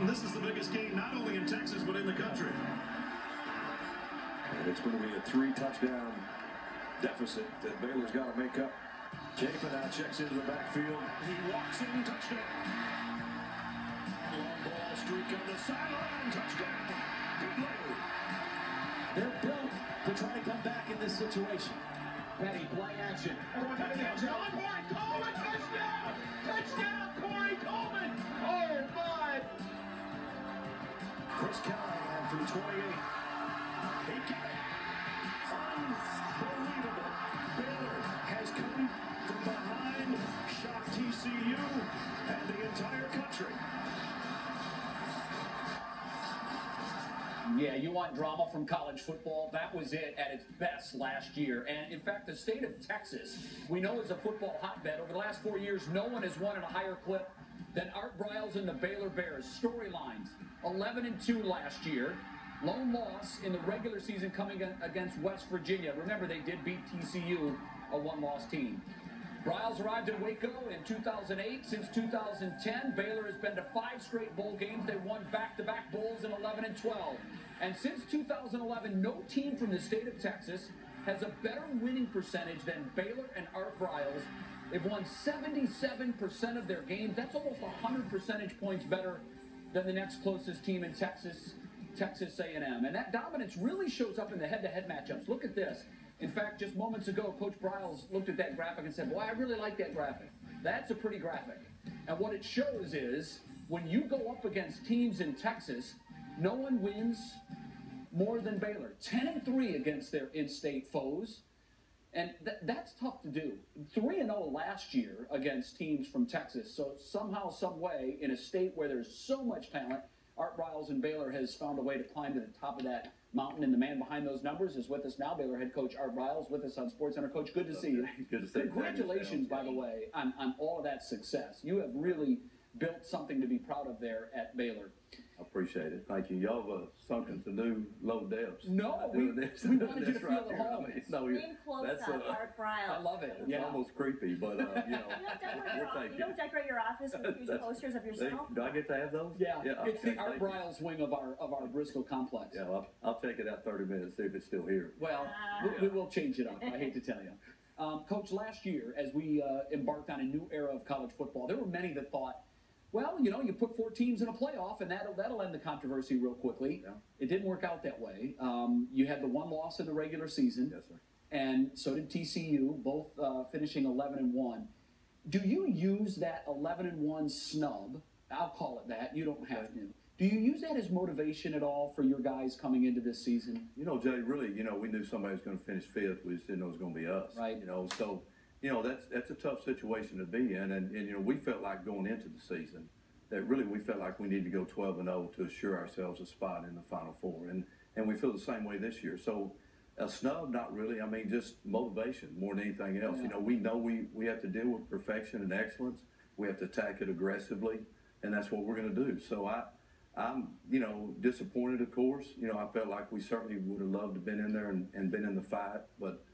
And this is the biggest game not only in Texas, but in the country. And it's going to be a three touchdown deficit that Baylor's got to make up. Chafin now checks into the backfield. He walks in, touchdown. Long ball streak on the sideline, touchdown. Goodley. They're built to try to come back in this situation. Petty, play action. John White, Coleman, touchdown! Touchdown, Chris Callahan from 28. He got it. Unbelievable. Baylor has come from behind, shocked TCU and the entire country. Yeah, you want drama from college football? That was it at its best last year. And in fact, the state of Texas, we know is a football hotbed. Over the last four years, no one has won at a higher clip than Art Briles and the Baylor Bears. Storylines 11 and 2 last year. Lone loss in the regular season coming against West Virginia. Remember, they did beat TCU, a one loss team. Briles arrived in Waco in 2008. Since 2010, Baylor has been to five straight bowl games. They won back-to-back bowls in 11 and 12. And since 2011, no team from the state of Texas has a better winning percentage than Baylor and Art Briles. They've won 77% of their games. That's almost 100 percentage points better than the next closest team in Texas, Texas A&M. And that dominance really shows up in the head-to-head matchups. Look at this. In fact, just moments ago, Coach Briles looked at that graphic and said, boy, I really like that graphic. That's a pretty graphic. And what it shows is when you go up against teams in Texas, no one wins more than Baylor. 10 and 3 against their in-state foes. And th- that's tough to do. 3 and 0 last year against teams from Texas. So somehow, some way, in a state where there's so much talent, Art Briles and Baylor has found a way to climb to the top of that mountain. And the man behind those numbers is with us now. Baylor head coach Art Briles with us on SportsCenter. Coach, good to see you. Good to see you. Congratulations, by the way, on, on all of that success. You have really built something to be proud of there at Baylor. I appreciate it. Thank you. Y'all have uh, sunken to new low depths. No, we- doing this. we wanted you to That's right feel at here. I home. mean, no, you- Being close that's, up, uh, Art Briles. I love it. It's Yeah. almost creepy, but uh, you know. You don't, decorate we'll your, take you don't decorate your office with huge posters of Hey, yourself? do I get to have those? Yeah, Yeah. it's okay, the Art thank you. Briles wing of our of our Bristol complex. Yeah, I'll, I'll check it out 30 minutes, see if it's still here. Well, we, we will change it up. I hate to tell you. Um, Coach, last year, as we uh, embarked on a new era of college football, there were many that thought, well, you know, you put four teams in a playoff, and that'll that'll end the controversy real quickly. Yeah. It didn't work out that way. Um, you had the one loss in the regular season, Yes, sir. and so did TCU, both uh, finishing 11 and one. Do you use that 11 and one snub? I'll call it that. You don't have to. Do you use that as motivation at all for your guys coming into this season? You know, Jay, really, you know, we knew somebody was going to finish fifth. We just didn't know it was going to be us. Right. You know, so, you know, that's that's a tough situation to be in. And, and you know, we felt like going into the season that really we felt like we needed to go 12 and 0 to assure ourselves a spot in the Final Four. And and we feel the same way this year. So, a snub, not really. I mean, just motivation more than anything else. Yeah. You know, we know we, we have to deal with perfection and excellence. We have to attack it aggressively, and that's what we're going to do. So I, I'm, you know, disappointed, of course. You know, I felt like we certainly would have loved to have been in there and, and been in the fight, but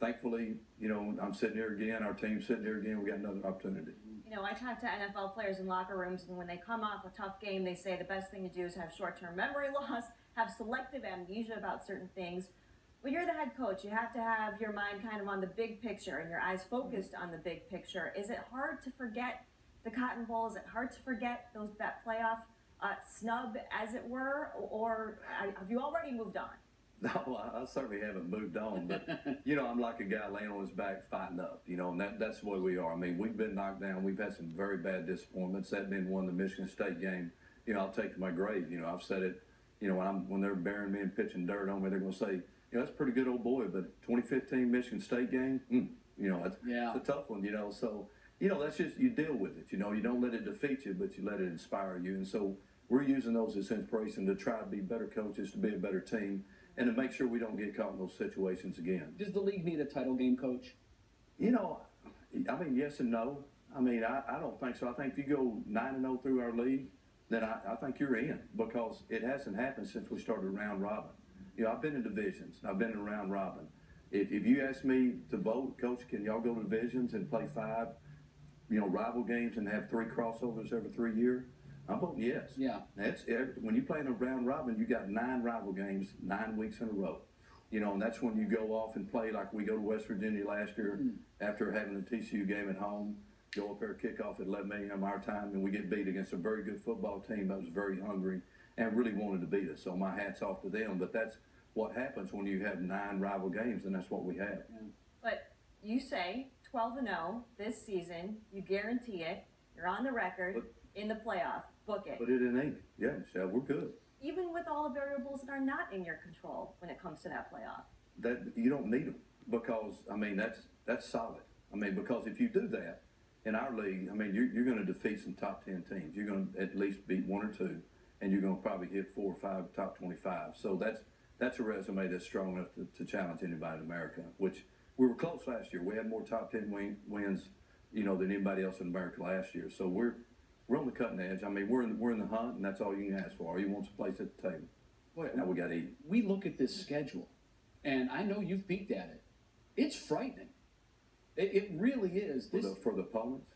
thankfully, you know, I'm sitting here again. Our team's sitting here again. We got another opportunity. You know, I talk to NFL players in locker rooms, and when they come off a tough game, they say the best thing to do is have short term memory loss, have selective amnesia about certain things. When you're the head coach, you have to have your mind kind of on the big picture and your eyes focused on the big picture. Is it hard to forget the Cotton Bowl? Is it hard to forget those that playoff uh, snub, as it were, or have you already moved on? No, I, I certainly haven't moved on, but you know, I'm like a guy laying on his back fighting up, you know, and that, that's the way we are. I mean, we've been knocked down. We've had some very bad disappointments. That being one, the Michigan State game, you know, I'll take to my grave. You know, I've said it, you know, when, I'm, when they're burying me and pitching dirt on me, they're going to say, you know, that's a pretty good old boy, but 2015 Michigan State game, mm, you know, that's, Yeah. it's a tough one, you know, so, you know, that's just, you deal with it, you know, you don't let it defeat you, but you let it inspire you. And so we're using those as inspiration to try to be better coaches, to be a better team, and to make sure we don't get caught in those situations again. Does the league need a title game coach? You know, I mean, yes and no. I mean, I, I don't think so. I think if you go 9 and 0 through our league, then I, I think you're in because it hasn't happened since we started round robin. You know, I've been in divisions, I've been in round robin. If, if you ask me to vote, coach, can y'all go to divisions and play five, you know, rival games and have three crossovers every three years? I'm voting yes. Yeah. That's when you play in a round robin, you got nine rival games, nine weeks in a row. You know, and that's when you go off and play like we go to West Virginia last year hmm. after having a TCU game at home. Go up there, kickoff at 11 a.m. our time, and we get beat against a very good football team that was very hungry and really wanted to beat us. So my hat's off to them. But that's what happens when you have nine rival games, and that's what we have. But you say 12 and 0 this season. You guarantee it. You're on the record But- in the playoff. Book it. But it in ain't. Yeah, Michelle, we're good. Even with all the variables that are not in your control when it comes to that playoff. that you don't need them because I mean that's that's solid. I mean because if you do that in our league, I mean you're, you're going to defeat some top ten teams. You're going to at least beat one or two, and you're going to probably hit four or five top twenty five. So that's that's a resume that's strong enough to, to challenge anybody in America. Which we were close last year. We had more top ten win, wins, you know, than anybody else in America last year. So we're we're on the cutting edge. I mean we're in, we're in the hunt, and that's all you can ask for. All you want's a place at the table. Boy, Now we got to eat. we look at this schedule, and I know you've peeked at it. It's frightening. It, it really is. For This, the, for the opponents.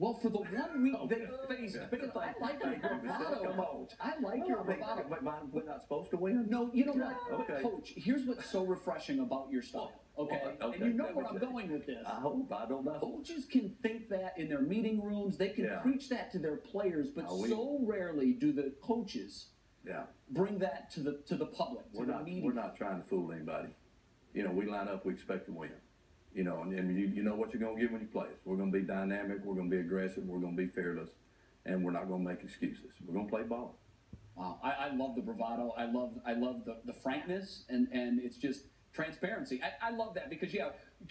Well, for the one week they faced, because I like your bravado, Come on. coach. I like your bravado. But mine- we're not supposed to win? No, you know what, Okay. Coach? Here's what's so refreshing about your style. Okay, Okay, and you know where I'm going with this. I hope. I don't know. Coaches can think that in their meeting rooms. They can Yeah. preach that to their players, but No, we- so rarely do the coaches Yeah. bring that to the to the public, to We're the not, media. we're not trying to fool anybody. You know, we line up, we expect to win. You know, and, and you, you know what you're going to get when you play us. We're going to be dynamic, we're going to be aggressive, we're going to be fearless, and we're not going to make excuses. We're going to play ball. Wow, I, I love the bravado. I love I love the, the frankness and, and it's just transparency. I, I love that because yeah,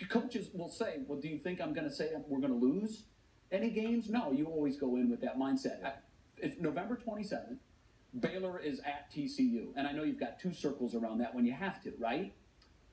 coaches will say, "Well, do you think I'm going to say we're going to lose any games?" No, you always go in with that mindset. I, if November 27th, Baylor is at TCU, and I know you've got two circles around that when you have to, right?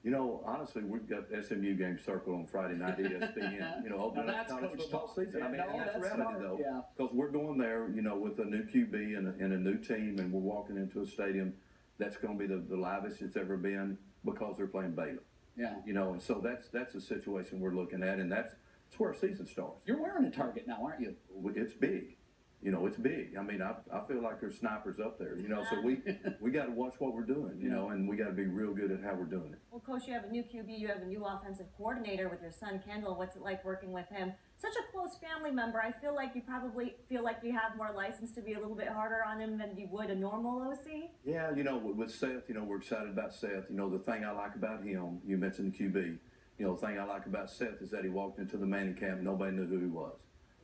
You know, honestly, we've got SMU game circled on Friday night ESPN. You know, opening Now up that's college coach football talk. season. I mean, No, and that's, that's reality smart, though, yeah. because we're going there, you know, with a new QB and a, and a new team, and we're walking into a stadium that's going to be the, the livest it's ever been because they're playing Baylor. Yeah. You know, and so that's that's a situation we're looking at, and that's that's where our season starts. You're wearing a target now, aren't you? It's big. You know, it's big. I mean, I, I feel like there's snipers up there. You know, so we we got to watch what we're doing. You know, and we got to be real good at how we're doing it. Well, coach, you have a new QB, you have a new offensive coordinator with your son Kendal. What's it like working with him? Such a close family member. I feel like you probably feel like you have more license to be a little bit harder on him than you would a normal OC. Yeah, you know, with, with Seth, you know, we're excited about Seth. You know, the thing I like about him, you mentioned the QB. You know, the thing I like about Seth is that he walked into the Manning camp, nobody knew who he was.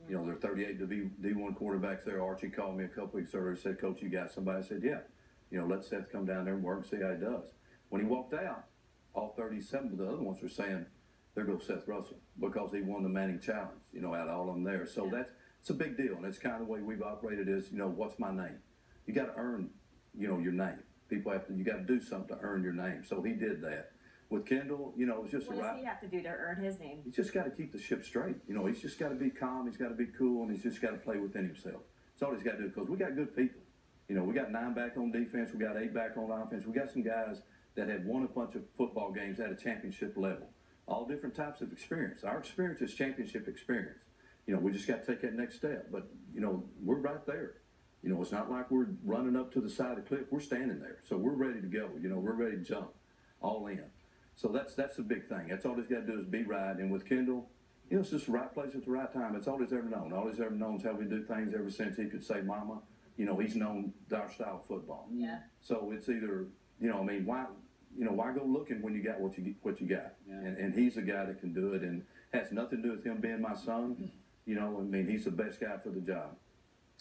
You know, there are 38 D- D1 quarterbacks there. Archie called me a couple weeks earlier and said, Coach, you got somebody? I said, Yeah. You know, let Seth come down there and work and see how he does. When he walked out, all 37 of the other ones were saying, there goes Seth Russell because he won the Manning Challenge, you know, out of all of them there. So that's it's a big deal. And it's kind of the way we've operated is, you know, what's my name? You got to earn, you know, your name. People have to, you got to do something to earn your name. So he did that. With Kendal, you know, it was just What does he have to do to earn his name? He's just got to keep the ship straight. You know, he's just got to be calm. He's got to be cool, and he's just got to play within himself. That's all he's got to do because we got good people. You know, we got nine back on defense. We got eight back on offense. We got some guys that have won a bunch of football games at a championship level. All different types of experience. Our experience is championship experience. You know, we just got to take that next step. But you know, we're right there. You know, it's not like we're running up to the side of the cliff. We're standing there, so we're ready to go. You know, we're ready to jump, all in. So that's that's the big thing. That's all he's got to do is be right. And with Kendal, you know, it's just the right place at the right time. It's all he's ever known. All he's ever known is how we do things ever since he could say "mama." You know, he's known our style of football. Yeah. So it's either, you know, I mean, why, you know, why go looking when you got what you what you got? Yeah. And and he's the guy that can do it, and has nothing to do with him being my son. You know, I mean, he's the best guy for the job.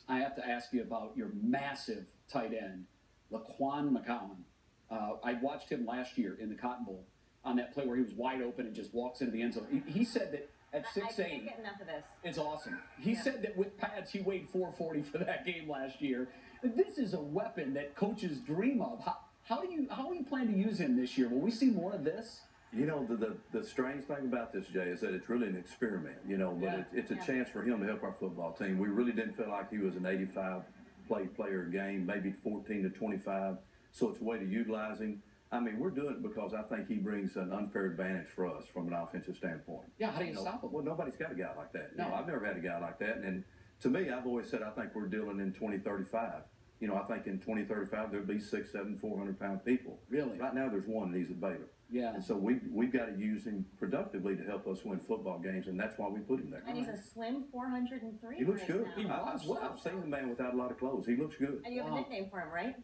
I have to ask you about your massive tight end, Laquan McGowan. Uh, I watched him last year in the Cotton Bowl on that play where he was wide open and just walks into the end zone. He, he said that at I- six I eight, can't get enough of this. it's awesome. He Yeah. said that with pads he weighed 440 for that game last year. This is a weapon that coaches dream of. How, how do you how do you plan to use him this year? Will we see more of this? You know, the, the, the strange thing about this, Jay, is that it's really an experiment, you know, but Yeah. it, it's a Yeah. chance for him to help our football team. We really didn't feel like he was an 85 play player game, maybe 14 to 25. So it's a way to utilize him. I mean, we're doing it because I think he brings an unfair advantage for us from an offensive standpoint. Yeah, how do you know, stop him? Well, nobody's got a guy like that. No, Yeah. I've never had a guy like that. And, to me, I've always said I think we're dealing in 2035. You know, I think in 2035 there'll be six, seven, 400 pound people. Really? Right now, there's one, and he's a Baylor. Yeah. And so we we've got to use him productively to help us win football games, and that's why we put him there. And he's a slim 403. He looks right good. now. He I, was I've, well. I've seen the man without a lot of clothes. He looks good. And you have a nickname for him, right?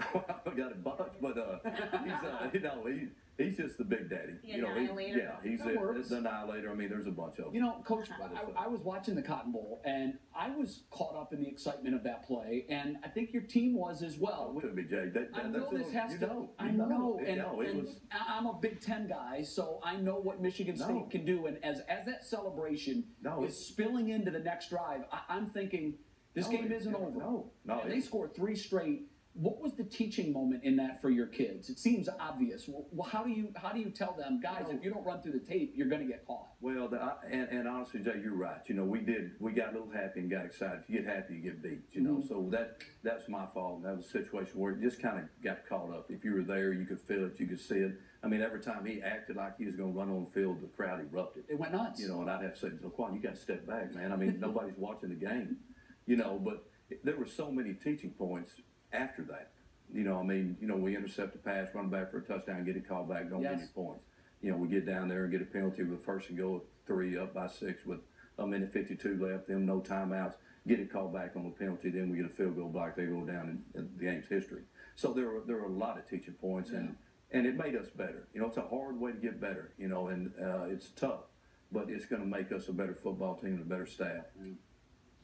I got a bunch, but uh, he's uh, you know he he's just the big daddy. The you know, he- yeah, he's That a, the annihilator. I mean, there's a bunch of them. You know, Coach, But it's, I, I was watching the Cotton Bowl, and I was caught up in the excitement of that play, and I think your team was as well. Could be Jay. That, I that- know this all- has to. Know, I you know, and, no, it and was. I- I'm a Big Ten guy, so I know what Michigan State No. can do. And as as that celebration No, is spilling into the next drive, I, I'm thinking this No, game it- isn't no, over. no, no, and they it- scored three straight. What was the teaching moment in that for your kids? It seems obvious. Well, how do you how do you tell them, guys, if you don't run through the tape, you're going to get caught? Well, the, and, and honestly, Jay, you're right. You know, we did. We got a little happy and got excited. If you get happy, you get beat. You know, Mm-hmm. so that that's my fault. That was a situation where it just kind of got caught up. If you were there, you could feel it. You could see it. I mean, every time he acted like he was going to run on the field, the crowd erupted. It went nuts. You know, and I'd have to say, Laquan, you got to step back, man. I mean, nobody's watching the game. You know, but there were so many teaching points after that. You know, I mean, you know, we intercept a pass, run back for a touchdown, get a call back, don't get any points. You know, we get down there and get a penalty with first and goal, three up by six with a minute 52 left, them no timeouts, get a call back on the penalty, then we get a field goal block, they go down in, in the game's history. So there were, there were a lot of teaching points, and, and it made us better. You know, it's a hard way to get better, you know, and uh, it's tough, but it's going to make us a better football team and a better staff.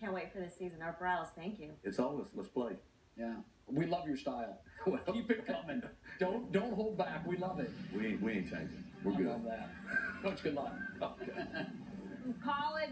Can't wait for this season. Art Briles, thank you. It's always. Let's play. Yeah, we love your style. Well, Keep it coming. don't don't hold back. We love it. We ain't we ain't changing. We're I good. Love that. Much good luck. Okay. College